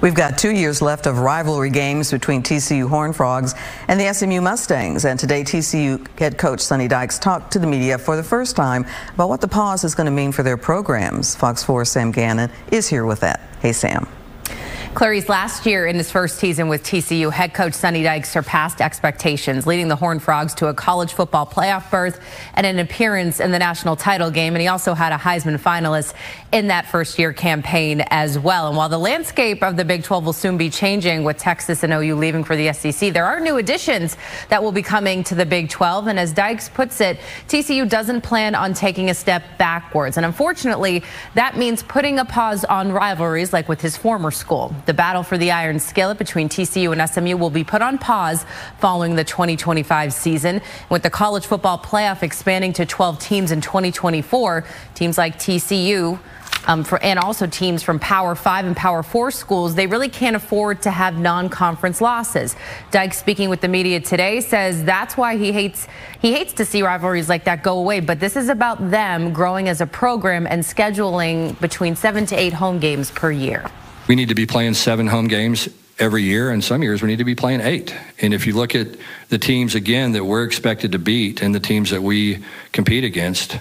We've got two years left of rivalry games between TCU Horned Frogs and the SMU Mustangs. And today, TCU head coach Sonny Dykes talked to the media for the first time about what the pause is going to mean for their programs. Fox 4 Sam Gannon is here with that. Hey, Sam. Clarice, last year in his first season with TCU, head coach Sonny Dykes surpassed expectations, leading the Horned Frogs to a college football playoff berth and an appearance in the national title game. And he also had a Heisman finalist in that first year campaign as well. And while the landscape of the Big 12 will soon be changing with Texas and OU leaving for the SEC, there are new additions that will be coming to the Big 12. And as Dykes puts it, TCU doesn't plan on taking a step backwards. And unfortunately, that means putting a pause on rivalries like with his former school. The battle for the iron skillet between TCU and SMU will be put on pause following the 2025 season. With the college football playoff expanding to 12 teams in 2024, teams like TCU um, for, and also teams from Power 5 and Power 4 schools, they really can't afford to have non-conference losses. Dykes speaking with the media today says that's why he hates he hates to see rivalries like that go away, but this is about them growing as a program and scheduling between 7 to 8 home games per year we need to be playing seven home games every year, and some years we need to be playing eight. And if you look at the teams again that we're expected to beat and the teams that we compete against,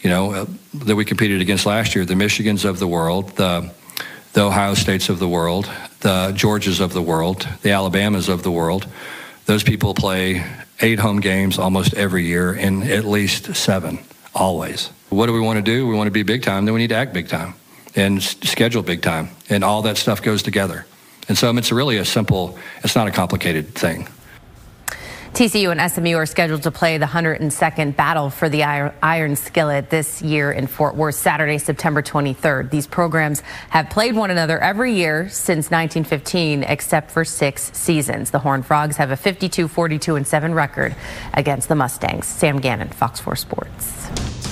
you know, uh, that we competed against last year, the Michigans of the world, the the Ohio States of the world, the Georgias of the world, the Alabamas of the world, those people play eight home games almost every year and at least seven, always. What do we want to do? We want to be big time, then we need to act big time and schedule big time, and all that stuff goes together. And so it's really a simple, it's not a complicated thing. TCU and SMU are scheduled to play the 102nd Battle for the Iron Skillet this year in Fort Worth, Saturday, September 23rd. These programs have played one another every year since 1915, except for six seasons. The Horned Frogs have a 52, 42, and 7 record against the Mustangs. Sam Gannon, Fox 4 Sports.